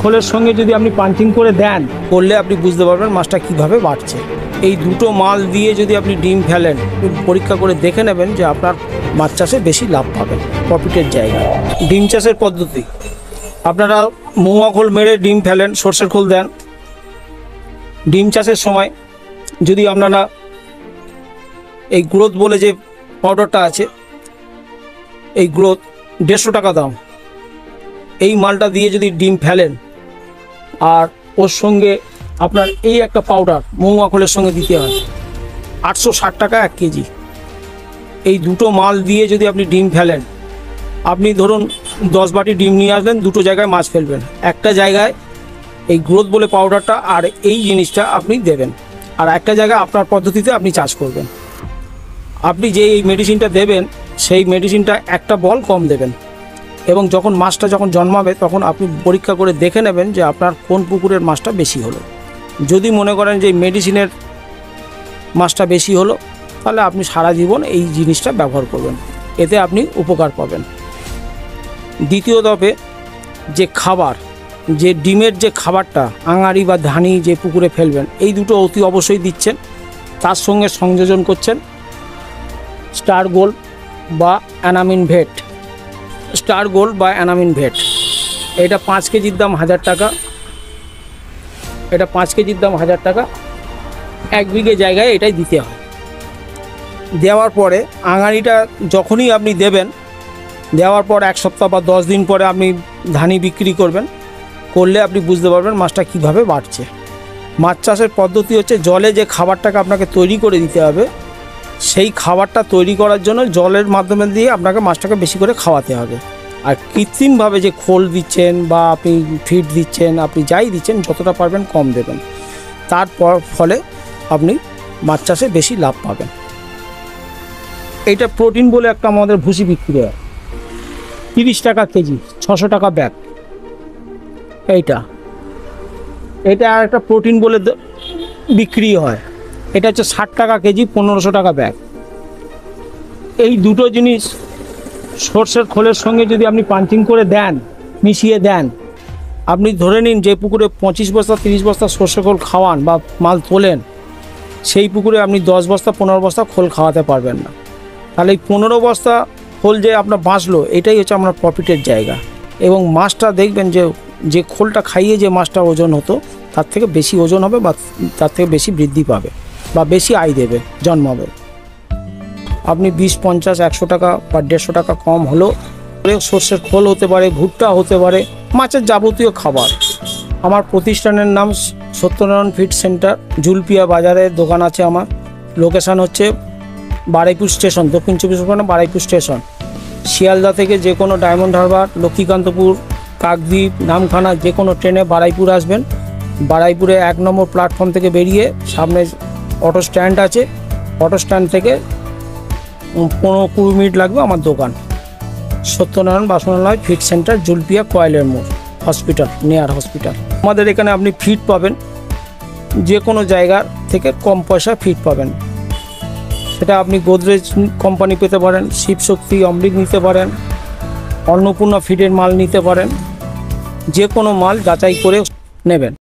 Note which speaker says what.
Speaker 1: খোলের সঙ্গে যদি আপনি পাঞ্চিং করে দেন, করলে আপনি বুঝতে পারবেন মাছটা কীভাবে বাড়ছে। এই দুটো মাল দিয়ে যদি আপনি ডিম ফেলেন পরীক্ষা করে দেখে নেবেন যে আপনার মাছ চাষে বেশি লাভ পাবেন প্রফিটের জায়গায়। ডিম চাষের পদ্ধতি। আপনারা মৌয়া খোল মেরে ডিম ফেলেন, সর্ষের খোল দেন। ডিম চাষের সময় যদি আপনারা এই গ্রোথ বলে যে পাউডারটা আছে, এই গ্রোথ দেড়শো টাকা দাম। এই মালটা দিয়ে যদি ডিম ফেলেন, আর ওর সঙ্গে আপনার এই একটা পাউডার মৌমাখলের সঙ্গে দিতে হয়, আটশো ষাট টাকা এক কেজি। এই দুটো মাল দিয়ে যদি আপনি ডিম ফেলেন, আপনি ধরুন দশ বাটি ডিম নিয়ে আসলেন দুটো জায়গায় মাছ ফেলবেন। একটা জায়গায় এই গ্রোথ বলে পাউডারটা আর এই জিনিসটা আপনি দেবেন। আর একটা জায়গায় আপনার পদ্ধতিতে আপনি চাষ করবেন। আপনি যে এই মেডিসিনটা দেবেন, সেই মেডিসিনটা একটা বল কম দেবেন। এবং যখন মাছটা যখন জন্মাবে, তখন আপনি পরীক্ষা করে দেখে নেবেন যে আপনার কোন পুকুরের মাছটা বেশি হলো। যদি মনে করেন যে মেডিসিনের মাছটা বেশি হলো, তাহলে আপনি সারা জীবন এই জিনিসটা ব্যবহার করবেন। এতে আপনি উপকার পাবেন। দ্বিতীয় দফে যে খাবার, যে ডিমের যে খাবারটা, আঙারি বা ধানি যে পুকুরে ফেলবেন, এই দুটো অতি অবশ্যই দিচ্ছেন। তার সঙ্গে সংযোজন করছেন স্টার গোল্ড বা অ্যানামিন ভেট। স্টার গোল্ড বা অ্যানামিন ভেট। এটা পাঁচ কেজির দাম হাজার টাকা। এটা পাঁচ কেজির দাম হাজার টাকা। এক বিঘে জায়গায় এটাই দিতে হয়। দেওয়ার পরে আঙারিটা যখনই আপনি দেবেন, দেওয়ার পর এক সপ্তাহ বা দশ দিন পরে আপনি ধানি বিক্রি করবেন। করলে আপনি বুঝতে পারবেন মাছটা কীভাবে বাড়ছে। মাছ চাষের পদ্ধতি হচ্ছে জলে যে খাবারটাকে আপনাকে তৈরি করে দিতে হবে সেই খাবারটা তৈরি করার জন্য জলের মাধ্যমে দিয়ে আপনাকে মাছটাকে বেশি করে খাওয়াতে হবে। আর কৃত্রিমভাবে যে খোল দিচ্ছেন বা আপনি ফিড দিচ্ছেন, আপনি যাই দিচ্ছেন, যতটা পারবেন কম দেবেন। তারপর ফলে আপনি মাছ চাষে বেশি লাভ পাবেন। এইটা প্রোটিন বলে একটা আমাদের ভুসি বিক্রি হয়। তিরিশ টাকা কেজি, ছশো টাকা ব্যাগ। এইটা। এটা আর একটা প্রোটিন বলে বিক্রি হয়। এটা হচ্ছে ষাট টাকা কেজি, পনেরোশো টাকা ব্যাগ। এই দুটো জিনিস সর্ষের খোলের সঙ্গে যদি আপনি পাঞ্চিং করে দেন, মিশিয়ে দেন, আপনি ধরে নিন যে পুকুরে পঁচিশ বস্তা, তিরিশ বস্তা সর্ষে খোল খাওয়ান বা মাল তোলেন, সেই পুকুরে আপনি দশ বস্তা, পনেরো বস্তা খোল খাওয়াতে পারবেন না। তাহলে এই পনেরো বস্তা খোল যে আপনার বাঁচলো, এটাই হচ্ছে আপনার প্রফিটের জায়গা। এবং মাছটা দেখবেন যে যে খোলটা খাইয়ে যে মাছটা ওজন হতো, তার থেকে বেশি ওজন হবে বা তার থেকে বেশি বৃদ্ধি পাবে। বা বেশি আয় দেবে, জন্মাবে। আপনি বিশ, পঞ্চাশ, একশো টাকা বা দেড়শো টাকা কম হলো সর্ষের খোল হতে পারে, ভুট্টা হতে পারে, মাছের যাবতীয় খাবার। আমার প্রতিষ্ঠানের নাম সত্যনারায়ণ ফিড সেন্টার জুলপিয়া বাজারে দোকান আছে আমার। লোকেশান হচ্ছে বারাইপুর স্টেশন, দক্ষিণ চব্বিশ পরগনা বারাইপুর স্টেশন। শিয়ালদা থেকে যে কোনো ডায়মন্ড হারবার, লক্ষ্মীকান্তপুর, কাকদ্বীপ, নামখানা, যে কোনো ট্রেনে বারাইপুর আসবেন। বারাইপুরে এক নম্বর প্ল্যাটফর্ম থেকে বেরিয়ে সামনে অটো স্ট্যান্ড আছে। অটো স্ট্যান্ড থেকে পনেরো কুড়ি মিনিট লাগবে আমার দোকান। সত্যনারায়ণ বাসনালয় ফিট সেন্টার জুলপিয়া কয়েলের মোড়, হসপিটাল, নেয়ার হসপিটাল। আমাদের এখানে আপনি ফিট পাবেন। যে কোনো জায়গার থেকে কম পয়সা ফিট পাবেন। সেটা আপনি গোদরেজ কোম্পানি পেতে পারেন, শিবশক্তি, অমৃত নিতে পারেন, অন্নপূর্ণা ফিডের মাল নিতে পারেন। যে কোনো মাল যাচাই করে নেবেন।